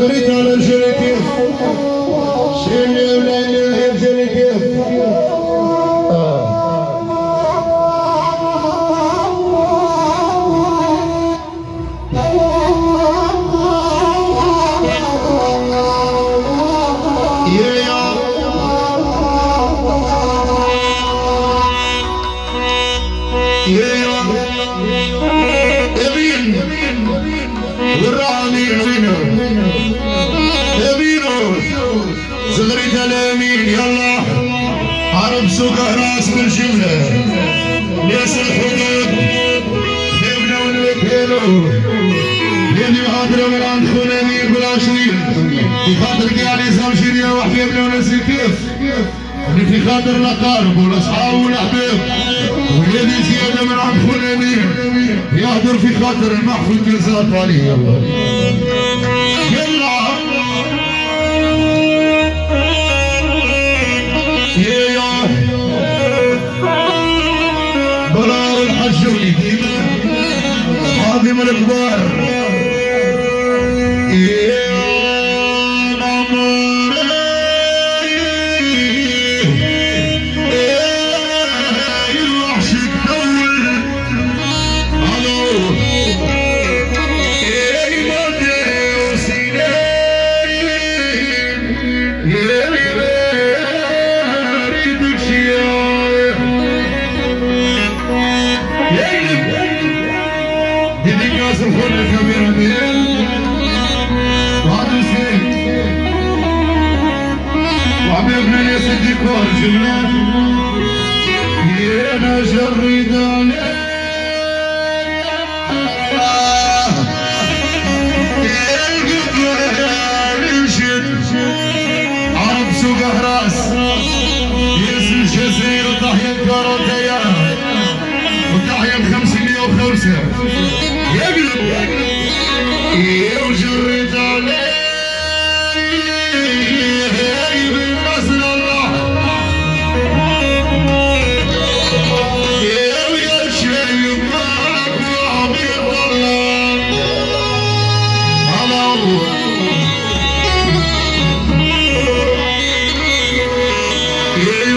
غريت على رجلي كيف شيلني ولاني رجلي كيف يا سوق راس بالجملة ناس الحدود نبنا ونوكلو لاني مهاجر من عند خونا امير بالعشرين في خاطر قاعد يسام شيريا وحبيبنا ونسي كيف اللي في خاطر الاقارب والاصحاب والاحباب والذي زياده من عند خونا امير يهدر في خاطر المحفل جزاك عليه يلا Akbar وحبيبنا يا سيدي كور جملة يا انا جريد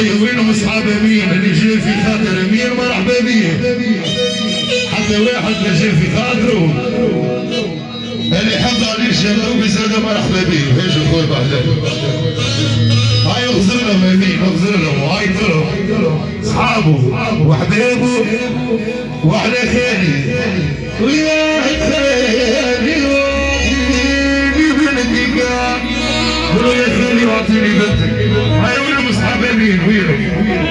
هاي وينهم أصحاب امين اللي جاي في خاطر امين مرحبا بيه. حتى واحد ما جاي في خاطره. اللي يحب عليه الشباب بزاده مرحبا بيه. إيش الخوي بعدين هاي اغزر لهم أمين اغزر لهم وهاي ترى أصحابه وأحبابه وإحنا خالي ويا خالي وأعطيني بنتك. قولوا يا خالي وأعطيني بنتك. هاي weird, weird.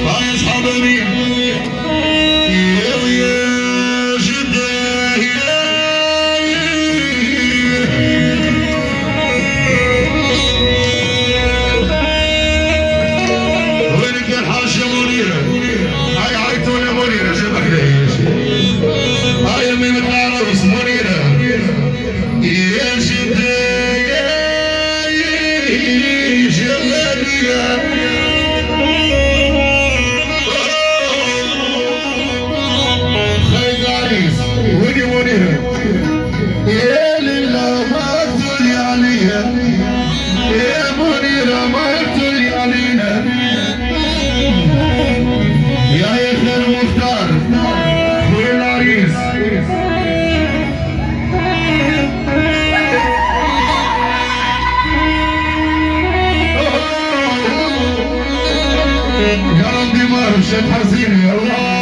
Lions, hallelujah. خير عريس ودي منيرة يا لله ما تولي عليها يا منيرة ما تولي علينا يا يحيى المختار خوي العريس يا ربي ما مشيت حزين يا الله